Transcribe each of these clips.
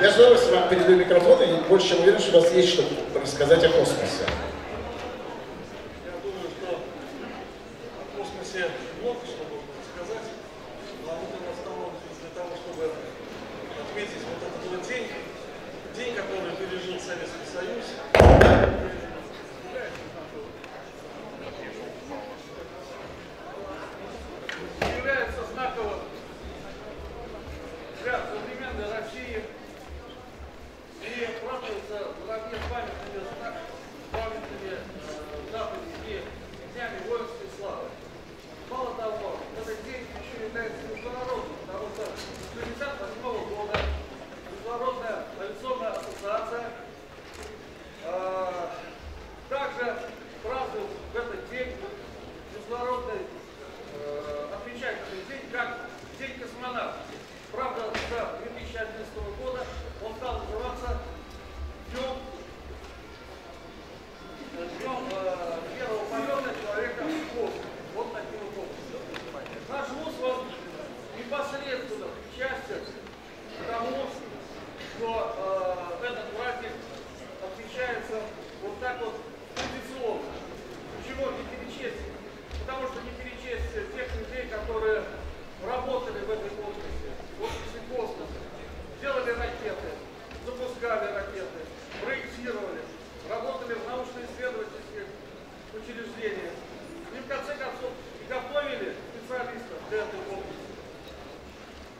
Я с удовольствием вам передаю микрофон и больше чем уверен, что у вас есть что рассказать о космосе. Я космосе много что рассказать, но мы тут остановимся для того, чтобы отметить вот этот вот день, день, который пережил Советский Союз. Является знаковым для современной России День космонавтов.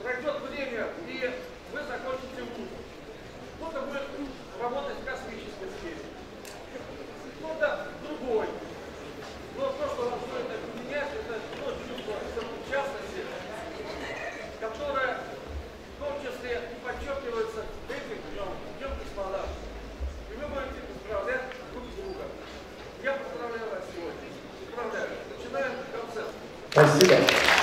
Пройдет время, и вы закончите вуз. Кто-то будет работать в космической сфере, кто-то другой. Но то, что вас будет объединять, это то чувство сопричастности, которое в том числе подчеркивается этим днем, днем космонавтов. И вы будете поздравлять друг друга. Я поздравляю вас сегодня. Поздравляю. Начинаем концерт. Спасибо.